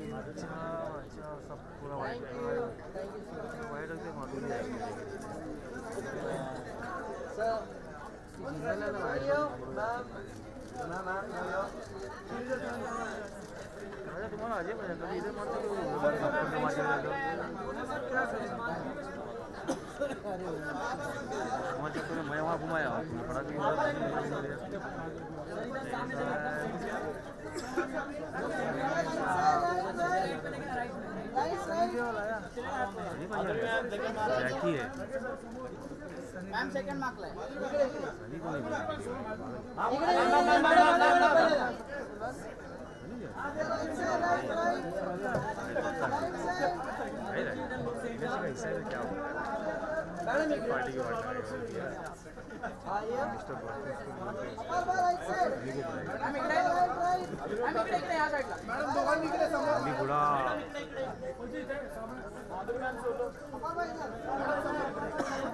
माधुरी भी आ गई अच्छा अच्छा सब पूरा वाइट वाइट रंग से माधुरी आई सर आइयो मैम मैम मैम आइयो राजा तुम्हारा अजय बजा कभी इधर मत करो वहाँ चक्कर में मैं वहाँ घुमाया तुम्हें पड़ा कि राइट बैठी है। मैम सेकंड मार्क सनी को नहीं है पार्टी के बाद बुढ़ा।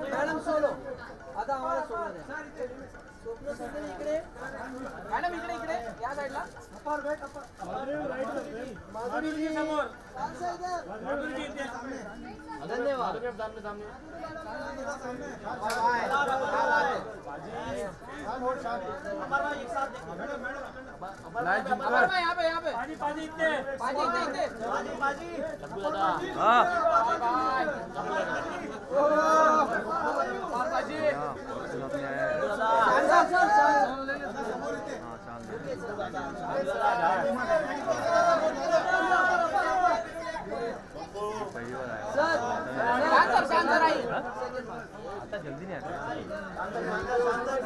मॅडम सोलो आता आम्हाला सोलो इकडे मॅडम इकडे इकडे या साईडला समोर धन्यवाद भाई यहाँ पे यहाँ पे पाजी पाजी इतने पाजी इतने इतने हाँ पाजी हाँ अपने आया है चल चल चल हाँ चाल पहली बार आया सर शांत सर शांत सर आई आता जल्दी नहीं आता शांत सर शांत सर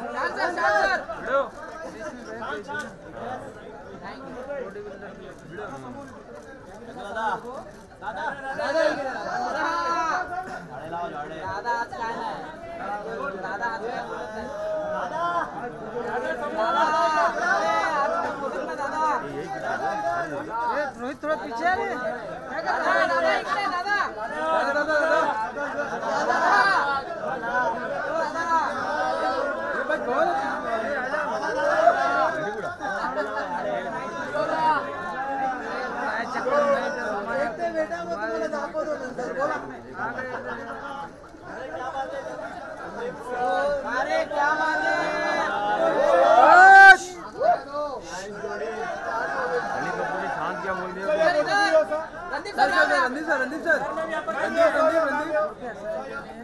वीडियो दादा इकडे दादा आज काय नाही दादा आज काय बोलत नाही दादा अरे, आज काय बोलत नाही दादा रोहित थोड़ा पीछे आ रे काय करताय दादा इकडे दादा दादा दादा बेटा मग तुम्हाला दाखवतो नंतर बोला अरे क्या बात है अली कपूर ने शांत क्या बोल दिया सर इधर रणदीप सर यहाँ पे Randeep sir Randeep sir Randeep Randeep Randeep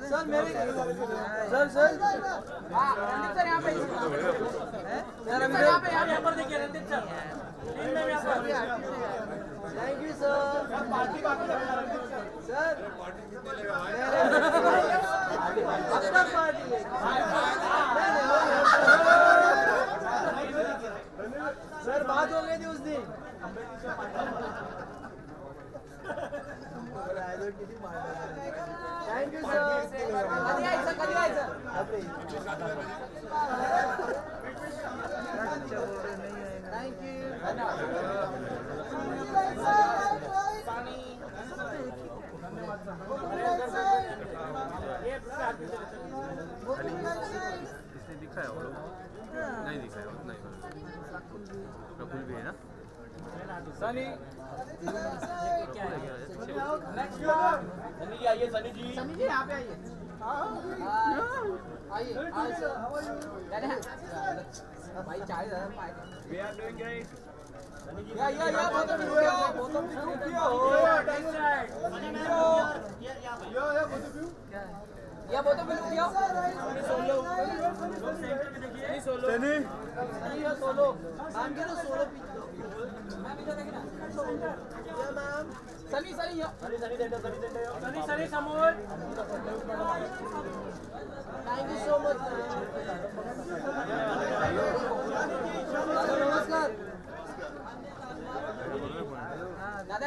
sir मेरे सर। सर हाँ रणदीप सर यहाँ पे। Thank you sir sir sir बात हो गई थी उस दिन थैंक यू सर कधी यायचं कधी यायचं थैंक यू इसने दिखाया वो लोग नहीं दिखाया नहीं प्रफुल भी है ना सनी सनी जी आइए सनी जी सनी जी यहाँ पे आइए आइए आइए भाई चाय जरा पाए वी आर डूइंग ग्रेट या या या बहुत वीडियो बहुत वीडियो या बहुत वीडियो सोलो। सनी सनी या सोलो। मैम के ना सोलो मैम इधर देखना या मैम। सनी सनी या। सनी सनी देते सनी देते सनी सनी समोर थैंक यू सो मच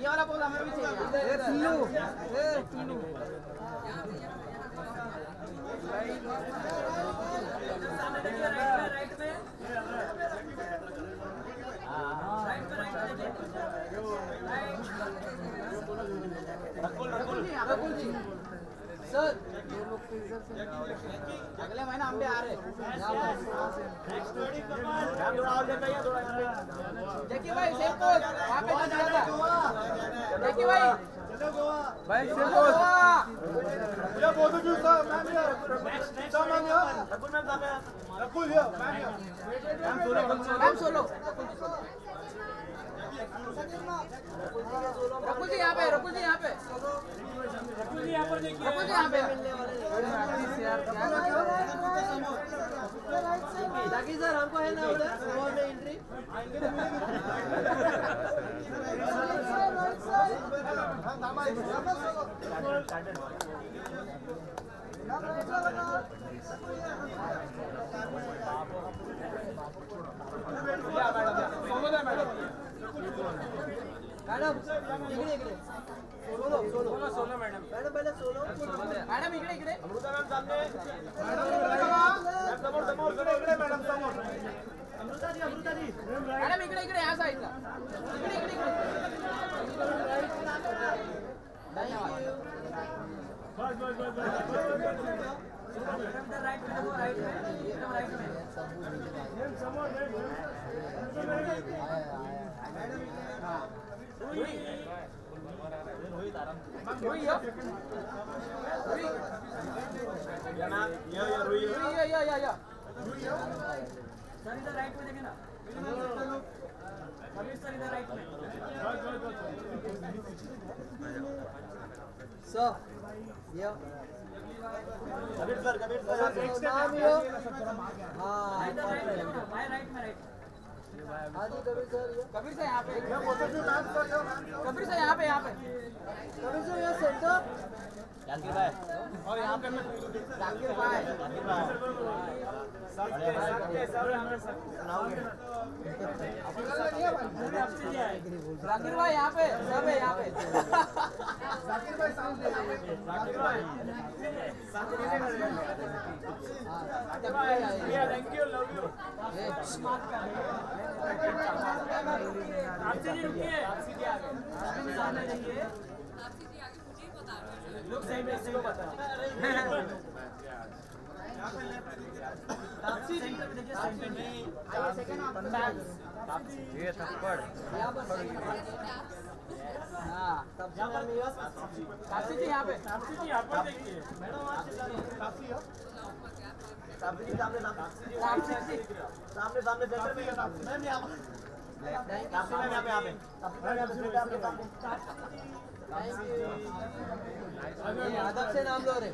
ये वाला पोज हमें भी चाहिए ए पिल्लू ए पीलू राइट में राइट में राइट जी सर अगले महीना हम भी आ रहे हैं मैम जैकी भाई सेम पोज वहाँ पे जो दिया था जैकी भाई भाई चलो गोवा। या both of you sir ma'am here next next sir ma'am here Rakul ma'am सामने Rakul here ma'am ma'am solo ma'am solo Rakul ji यहाँ पे रकुल जी यहाँ पे हमको है ना उधर में एंट्री मॅडम इकडे इकडे solo solo solo madam madam पहिले सोलो मॅडम इकडे इकडे अमृता मैम सामने मैम समोर समोर इकडे इकडे मॅडम समोर अमृता जी अमृता जी मॅडम इकडे इकडे या साईडला इकडे इकडे इकडे बस बस बस बस या मैम ये ये रुई रुई या या या या सर या Kabir sir Kabir sir next नाम यो हाँ हाँ जी कबीर सर कबीर सर यहाँ पे। सर कबीर सर यहाँ पे यहाँ पे कबीर सर यहाँ सेंटर जाकिर भाई और यहाँ पे जाकिर भाई जाकिर भाई जाकिर भाई यहाँ पे सब है यहाँ पे जाकिर भाई सामने जाकिर भाई जाकिर भाई thank you, love you. आपसे जी रुकिए आपसे जी आगे सामने देखिए आपसे जी आगे मुझे ही बता रहे हो लोग सही में इसी को बता तापसी जी देखिए सेंटर में आइए सेकंड आप ये थप्पड़ यहाँ पर हाँ तब तापसी जी यहाँ पे तापसी जी यहाँ पर देखिए तापसी जी सामने सामने जी सामने सामने सेंटर में मैम यहाँ तापसी मैम यहाँ पे यहाँ पे तापसी मैम यहाँ पे सामने ये से नाम लो रे।